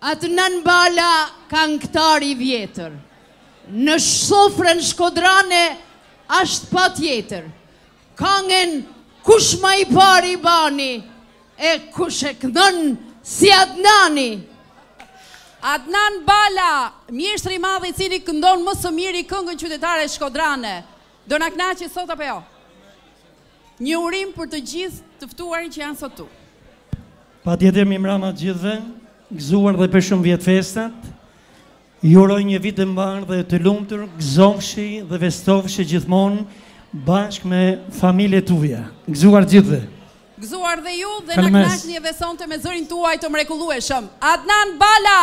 Adnan Bala kangtar i i vjetër në sofrën shkodrane asht patjetër kangen kush ma i pari i bani e kush e kndon si Adnani. Adnan Bala, mjeshtri i madh i cili këndon më së miri këngën qytetare shkodrane. Do na kënaqë sot apo jo? Një urim për të gjithë të ftuarit që janë sot këtu. Patjetër mirëmbrëma të gjithëve, gëzuar dhe për shumë vjet festat. Ju uroj një vit të mbarë dhe të lumtur, gëzofshi dhe festofshi gjithmonë bashkë me familjet tuaja. Gëzuar gjithëve. Gëzuar dhe ju dhe na kënaqni edhe sonte me zërin tuaj të mrekullueshëm. Adnan Bala!